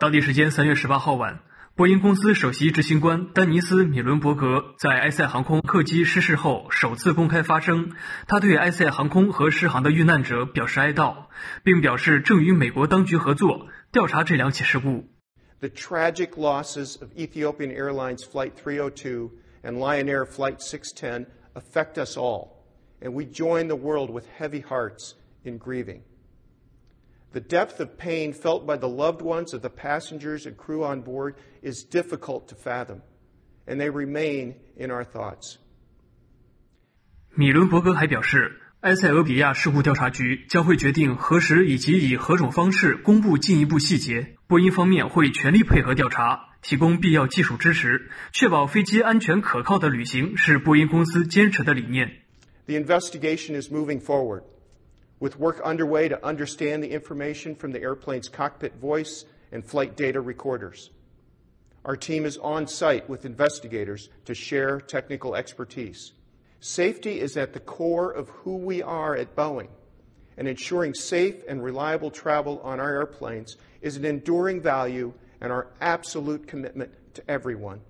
当地时间三月十八号晚，波音公司首席执行官丹尼斯·米伦伯格在埃塞航空客机失事后首次公开发声，他对埃塞航空和狮航的遇难者表示哀悼，并表示正与美国当局合作调查这两起事故。The tragic losses of Ethiopian Airlines Flight 302 and Lion Air Flight 610 affect us all, and we join the world with heavy hearts in grieving. The depth of pain felt by the loved ones of the passengers and crew on board is difficult to fathom, and they remain in our thoughts. 米伦伯格还表示，埃塞俄比亚事故调查局将会决定何时以及以何种方式公布进一步细节。波音方面会全力配合调查，提供必要技术支持，确保飞机安全可靠的旅行是波音公司坚持的理念。The investigation is moving forward with work underway to understand the information from the airplane's cockpit voice and flight data recorders. Our team is on site with investigators to share technical expertise. Safety is at the core of who we are at Boeing, and ensuring safe and reliable travel on our airplanes is an enduring value and our absolute commitment to everyone.